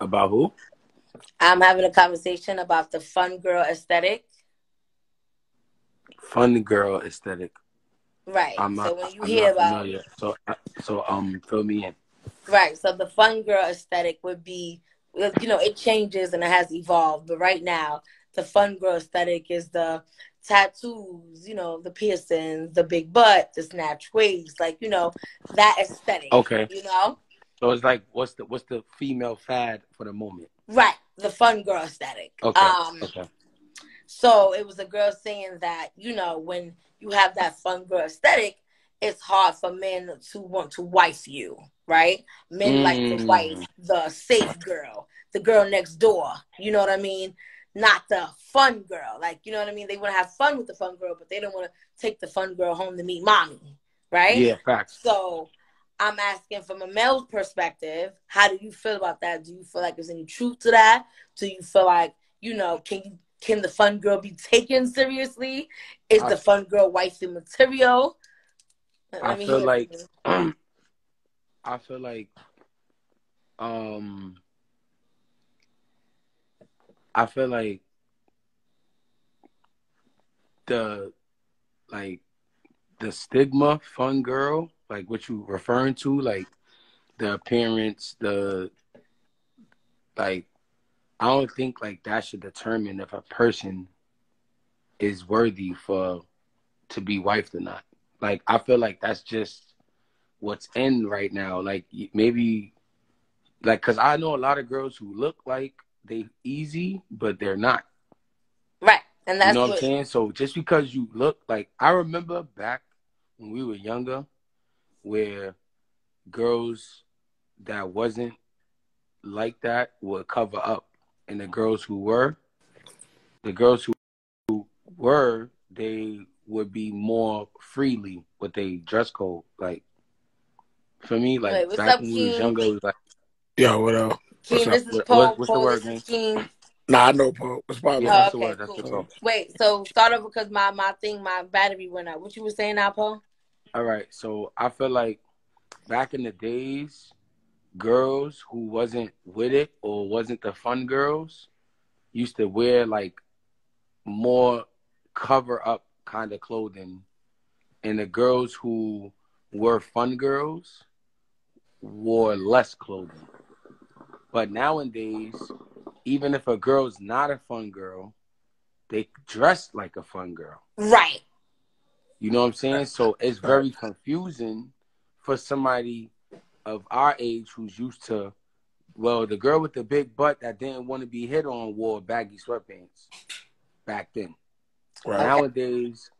About who? I'm having a conversation about the fun girl aesthetic. Fun girl aesthetic. Right. I'm not, so when you I'm hear about familiar. So, so um, fill me in. right, so the fun girl aesthetic would be, you know, it changes and it has evolved. But right now, the fun girl aesthetic is the tattoos, you know, the piercings, the big butt, the snatch waist, like you know, that aesthetic. Okay. You know, So it's like, what's the what's the female fad for the moment? right? The fun girl aesthetic. Okay. Um, okay. So it was a girl saying that, you know, when you have that fun girl aesthetic, it's hard for men to want to wife you, right? Men like to Mm. wife the safe girl, the girl next door. You know what I mean? Not the fun girl. Like, you know what I mean? They want to have fun with the fun girl, but they don't want to take the fun girl home to meet mommy, right? Yeah, facts. So I'm asking from a male's perspective, how do you feel about that? Do you feel like there's any truth to that? Do you feel like, you know, can can the fun girl be taken seriously? Is I- the fun girl wifey material? Let I feel like. I feel like um I feel like the like the stigma fun girl, like what you referring to, like the appearance, the like I don't think like that should determine if a person is worthy for to be wifed or not. Like I feel like that's just what's in right now. Like maybe like cuz I know a lot of girls who look like they easy but they're not. right. And that's you know what, what, I'm saying? So just because you look like I remember back when we were younger where girls that wasn't like that would cover up and the girls who were the girls who, who were they would be more freely with their dress code like for me like Wait, what's back up, when we was younger it was like Yo, what up? King, What's up? this is Paul. what- what's the word, this man? is King. Nah, I know, Paul. What's poppin'? yeah, Oh, that's the okay, word that's the cool. talk. Wait, so start over because my, my thing, my battery went out. What you were saying now, Paul? All right, so I feel like back in the days, girls who wasn't with it or wasn't the fun girls used to wear like more cover up kind of clothing, and the girls who were fun girls wore less clothing. But nowadays, even if a girl's not a fun girl, they dress like a fun girl. Right. You know what I'm saying? So it's very confusing for somebody of our age who's used to, well, the girl with the big butt that didn't want to be hit on wore baggy sweatpants back then. Right. Nowadays,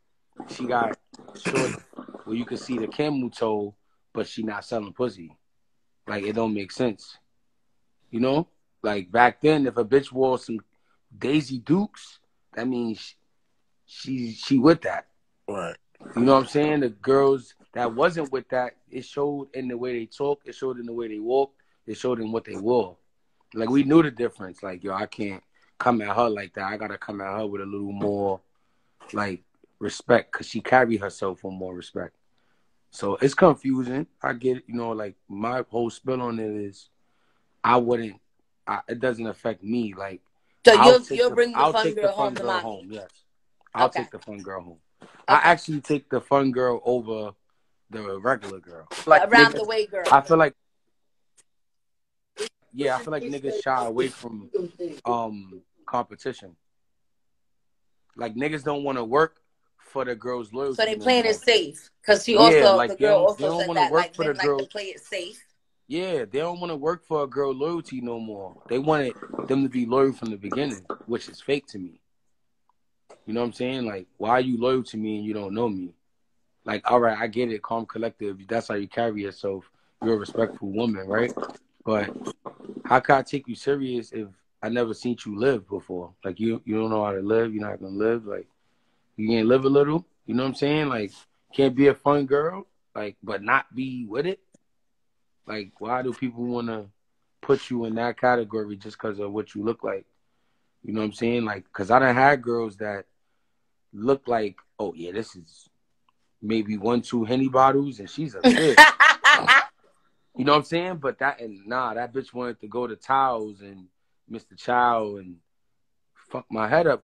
she got short where you can see the camel toe, but she not selling pussy. Like it don't make sense. You know? Like back then, if a bitch wore some Daisy Dukes, that means she she with that. Right. You know what I'm saying? The girls that wasn't with that, it showed in the way they talk, it showed in the way they walk, it showed in what they wore. Like we knew the difference. Like, yo, I can't come at her like that. I gotta come at her with a little more like respect because she carried herself with more respect. So it's confusing. I get it, you know, like my whole spill on it is I wouldn't I, it doesn't affect me. Like So I'll you'll you'll the- bring the I'll fun take girl the fun home girl home, yes. I'll Okay. take the fun girl home. I actually take the fun girl over the regular girl. Like Around niggas- the way, girl. I feel like yeah, I feel like niggas shy away from um competition. Like niggas don't want to work for the girl's loyalty. So they playing it safe because she Yeah, also like, the girl don't- they also said that work like for the like girl. to play it safe. Yeah, they don't want to work for a girl loyalty no more. They wanted them to be loyal from the beginning, which is fake to me. You know what I'm saying? Like, why are you loyal to me and you don't know me? Like, all right, I get it, calm collective. That's how you carry yourself. You're a respectful woman, right? But how can I take you serious if I never seen you live before? Like, you you don't know how to live. You're not gonna live. Like, you can't live a little. You know what I'm saying? Like, can't be a fun girl, like, but not be with it. Like, why do people want to put you in that category just because of what you look like? You know what I'm saying? Like, because I done had girls that look like, oh, yeah, this is maybe one, two Henny bottles, and she's a bitch. You know what I'm saying? But that and nah, that bitch wanted to go to Towels and Mr. Chow and fuck my head up.